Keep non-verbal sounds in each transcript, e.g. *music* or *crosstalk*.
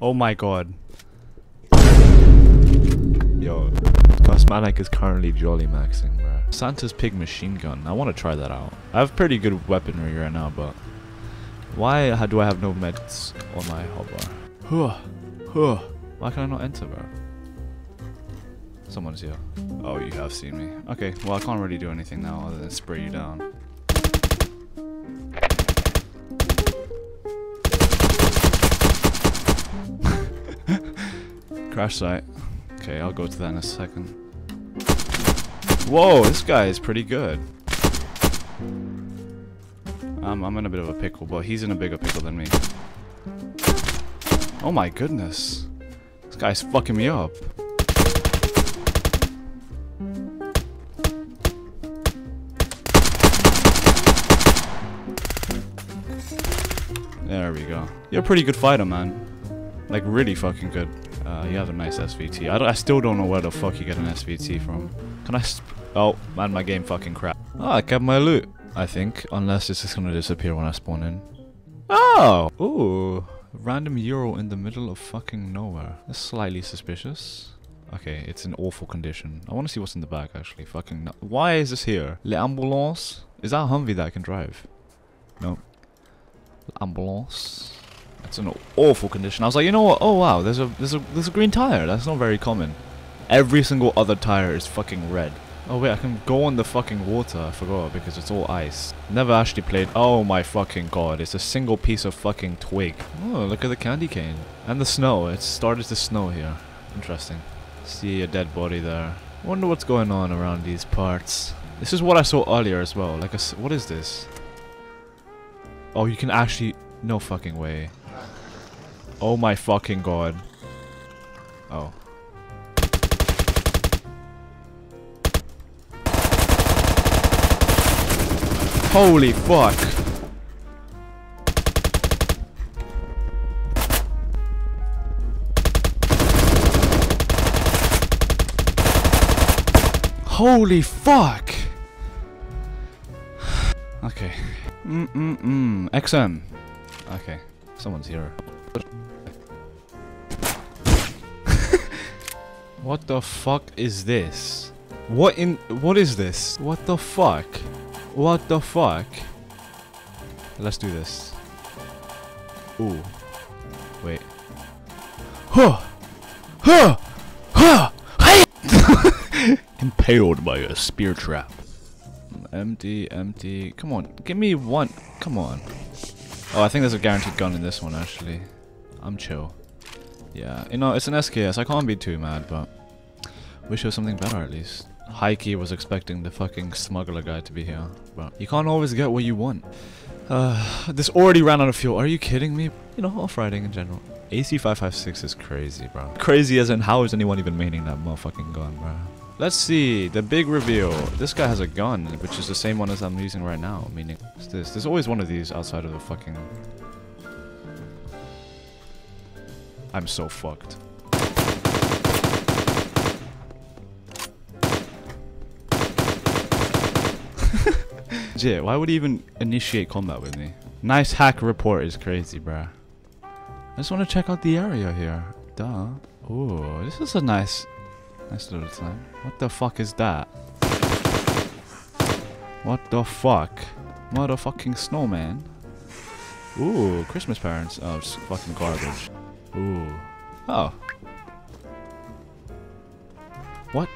Oh my god. Yo, Cosmatic is currently jolly maxing, bro. Santa's pig machine gun. I want to try that out. I have pretty good weaponry right now, but why do I have no meds on my hotbar? Huh. Huh. Why can I not enter, bro? Someone's here. Oh, you have seen me. Okay, well I can't really do anything now other than spray you down. Crash site. Okay, I'll go to that in a second. Whoa, this guy is pretty good. Um, I'm in a bit of a pickle, but he's in a bigger pickle than me. Oh my goodness. This guy's fucking me up. There we go. You're a pretty good fighter, man. Like, really fucking good. Uh, you have a nice SVT. I, I still don't know where the fuck you get an SVT from. Can I sp- Oh, man, my game fucking crap. Oh, I kept my loot, I think. Unless it's just gonna disappear when I spawn in. Oh! Ooh. Random euro in the middle of fucking nowhere. That's slightly suspicious. Okay, it's in awful condition. I want to see what's in the back, actually. Fucking no- Why is this here? L'ambulance? Is that a Humvee that I can drive? No. Ambulance. It's an awful condition. I was like, you know what? Oh wow, there's a there's a there's a green tire. That's not very common. Every single other tire is fucking red. Oh wait, I can go on the fucking water. I forgot because it's all ice. Never actually played. Oh my fucking god! It's a single piece of fucking twig. Oh look at the candy cane and the snow. It started to snow here. Interesting. See a dead body there. Wonder what's going on around these parts. This is what I saw earlier as well. Like a what is this? Oh, you can actually. No fucking way. Oh my fucking god. Oh. Holy fuck. Holy fuck. *sighs* Okay. Mm-mm-mm. XM. Okay. Someone's here. What the fuck is this? What in- what is this? What the fuck? What the fuck? Let's do this. Ooh. Wait. Huh! Huh! Huh! Hey! *laughs* Impaled by a spear trap. Empty, empty. Come on, give me one. Come on. Oh, I think there's a guaranteed gun in this one, actually. I'm chill. Yeah, you know, it's an SKS. I can't be too mad, but wish there was something better at least. Heike was expecting the fucking smuggler guy to be here, but you can't always get what you want. Uh, this already ran out of fuel. Are you kidding me? You know, off-riding in general. AC556 is crazy, bro. Crazy as in how is anyone even maining that motherfucking gun, bro? Let's see, the big reveal. This guy has a gun, which is the same one as I'm using right now, meaning, what's this? There's always one of these outside of the fucking... I'm so fucked. Jit, why would he even initiate combat with me? Nice hack report is crazy, bruh. I just want to check out the area here. Duh. Ooh, this is a nice, nice little time. What the fuck is that? What the fuck? Motherfucking snowman. Ooh, Christmas parents. Oh, fucking garbage. Ooh. Oh. What?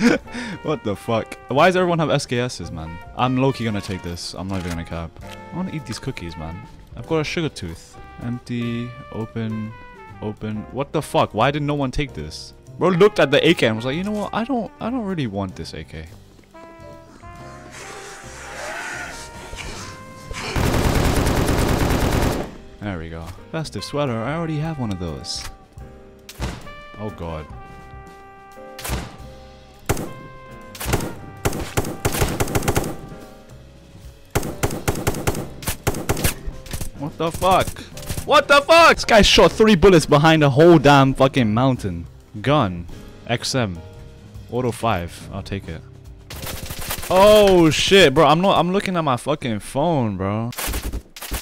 *laughs* what the fuck? Why does everyone have SKSs, man? I'm low-key gonna take this. I'm not even gonna cap. I wanna eat these cookies, man. I've got a sugar tooth. Empty, open, open. What the fuck? Why did no one take this? Bro looked at the AK and was like, you know what? I don't, I don't really want this AK. There we go. Festive sweater. I already have one of those. Oh god. The fuck? What the fuck? This guy shot three bullets behind a whole damn fucking mountain. Gun. XM. Auto 5. I'll take it. Oh shit, bro. I'm not I'm looking at my fucking phone, bro.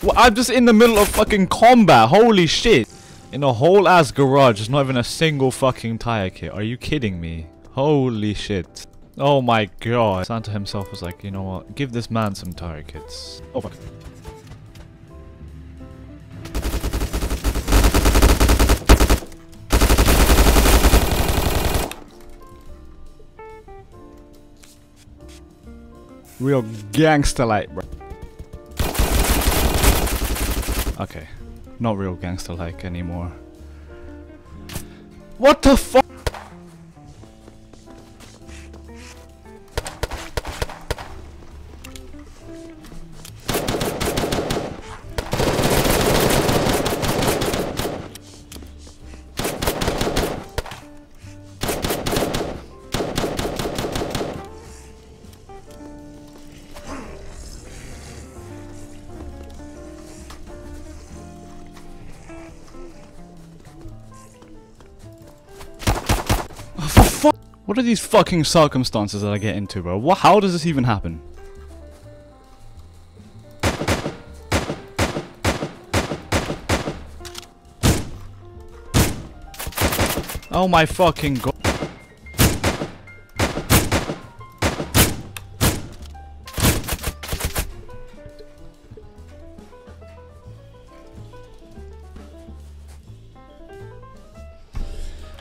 Well, I'm just in the middle of fucking combat. Holy shit. In a whole ass garage, there's not even a single fucking tire kit. Are you kidding me? Holy shit. Oh my god. Santa himself was like, you know what? Give this man some tire kits. Oh fuck. Real gangster like, bro. Okay. Not real gangster like anymore. What the fuck? What are these fucking circumstances that I get into, bro? What? How does this even happen? Oh my fucking god.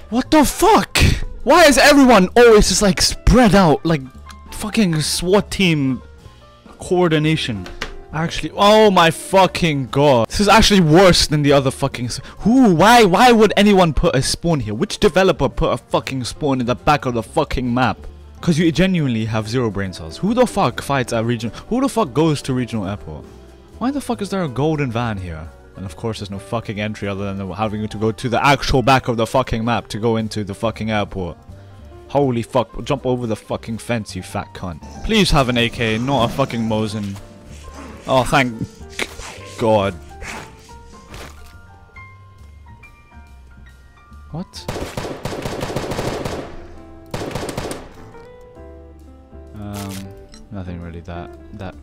What the fuck? Why is everyone always just like spread out like fucking SWAT team coordination? Actually, oh my fucking god. This is actually worse than the other fucking... Who? Why? Why would anyone put a spawn here? Which developer put a fucking spawn in the back of the fucking map? Because you genuinely have zero brain cells. Who the fuck fights at regional... Who the fuck goes to regional airport? Why the fuck is there a golden van here? And of course there's no fucking entry other than having to go to the actual back of the fucking map to go into the fucking airport. Holy fuck, jump over the fucking fence, you fat cunt. Please have an AK, not a fucking Mosin. Oh, thank God. What? Um, nothing really that, that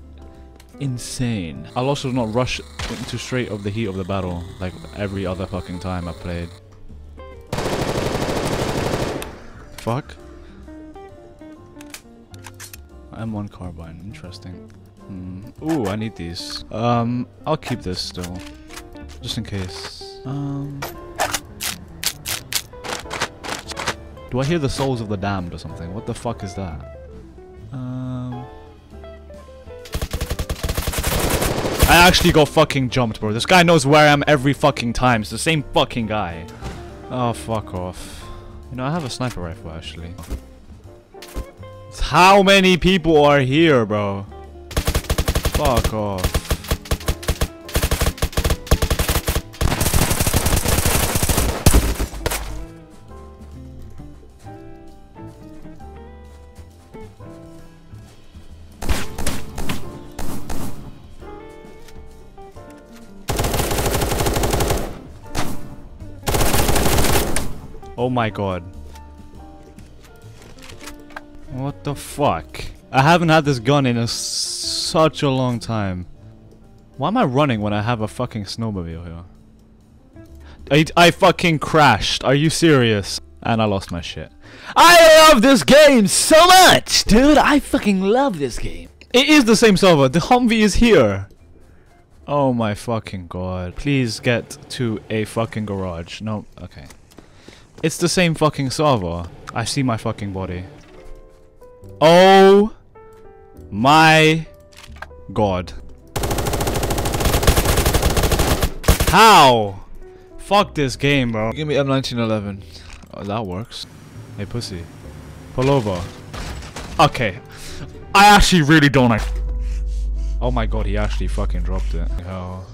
insane. I'll also not rush into straight of the heat of the battle like every other fucking time I played. Fuck. M1 carbine, interesting. Mm. Ooh, I need these. Um, I'll keep this still, just in case. Um, do I hear the souls of the damned or something? What the fuck is that? Um. I actually got fucking jumped, bro. This guy knows where I am every fucking time. It's the same fucking guy. Oh, fuck off. You know, I have a sniper rifle, actually. How many people are here, bro? Fuck off. Oh my god. What the fuck? I haven't had this gun in a, such a long time. Why am I running when I have a fucking snowmobile here? I, I fucking crashed. Are you serious? And I lost my shit. I love this game so much, dude. I fucking love this game. It is the same server. The Humvee is here. Oh my fucking god. Please get to a fucking garage. No, okay. It's the same fucking server. I see my fucking body. Oh my god. How? Fuck this game, bro. Give me M1911. Oh, that works. Hey, pussy. Pull over. Okay. I actually really don't like... Oh my god, he actually fucking dropped it. Oh.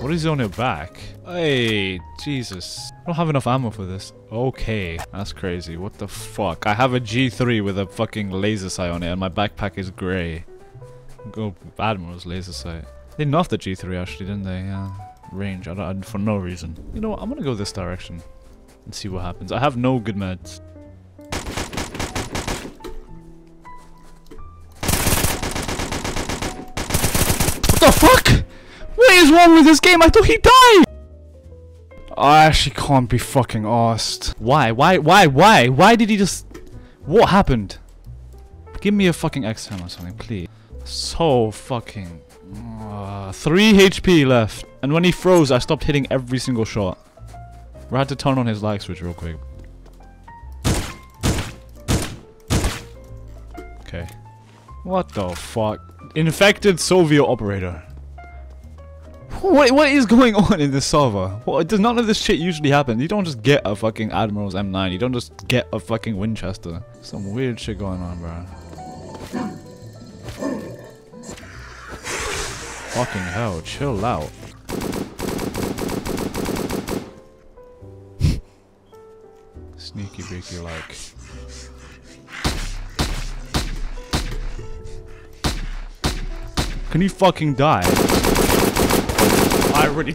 What is on your back? Hey, Jesus. I don't have enough ammo for this. Okay, that's crazy. What the fuck? I have a G3 with a fucking laser sight on it and my backpack is grey. Go Admiral's laser sight. They nerfed the G3 actually, didn't they? Yeah. Range, I don't, for no reason. You know what? I'm gonna go this direction. and see what happens. I have no good meds. Is wrong with this game? I thought he died! I actually can't be fucking asked. Why? Why? Why? Why? Why did he just... What happened? Give me a fucking XM or something, please. So fucking... Uh, 3 HP left. And when he froze, I stopped hitting every single shot. I had to turn on his light switch real quick. Okay. What the fuck? Infected Soviet operator. What, what is going *laughs* on in this server? What, does none of this shit usually happen? You don't just get a fucking Admiral's M9. You don't just get a fucking Winchester. Some weird shit going on, bro. Fucking hell, chill out. *laughs* Sneaky beaky like. Can you fucking die? I already.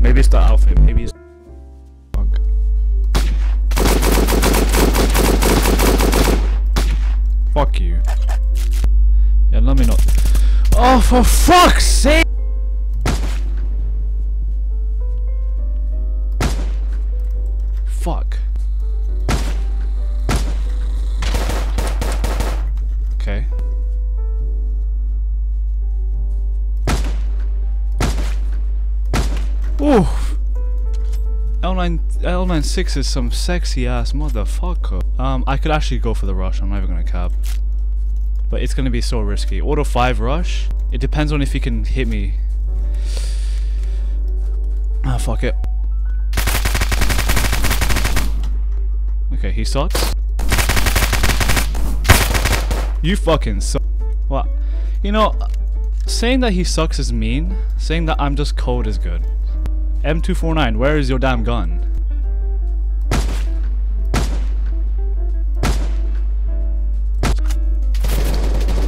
Maybe it's the outfit. Maybe it's. Fuck you. Yeah, let me not. Oh, for fuck's sake! L9 L96 is some sexy ass motherfucker. Um, I could actually go for the rush. I'm not even gonna cap. But it's gonna be so risky. Auto 5 rush. It depends on if he can hit me. Ah, fuck it. Okay, he sucks. You fucking suck. What? You know, saying that he sucks is mean. Saying that I'm just cold is good. M249, where is your damn gun?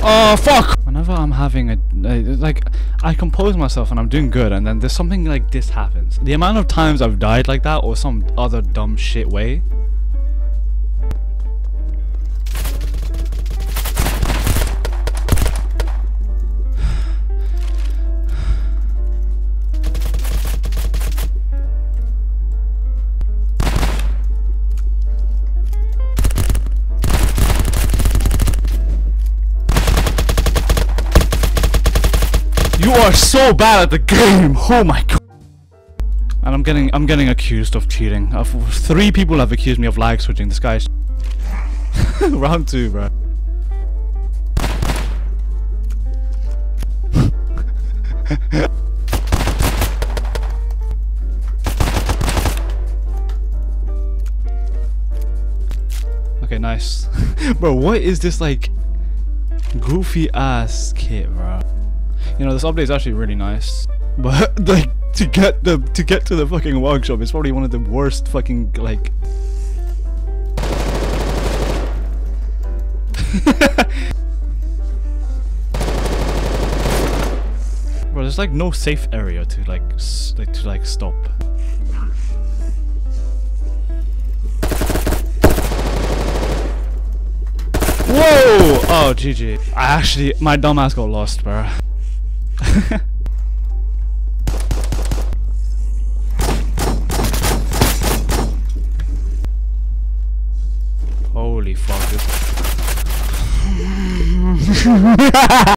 Oh fuck! Whenever I'm having a, like, I compose myself and I'm doing good, and then there's something like this happens. The amount of times I've died like that, or some other dumb shit way. You are so bad at the game. *laughs* Oh my god. And I'm getting I'm getting accused of cheating. Uh, three people have accused me of lag switching. This *laughs* guy's round two, bro. *laughs* okay, nice. bro, what is this like goofy ass kit, bro? You know, this update is actually really nice, but *laughs* like to get the to get to the fucking workshop is probably one of the worst fucking like. *laughs* Bro, there's like no safe area to like like to like stop. Whoa! Oh, GG. I actually, my dumbass got lost, bro. Fuck. *laughs*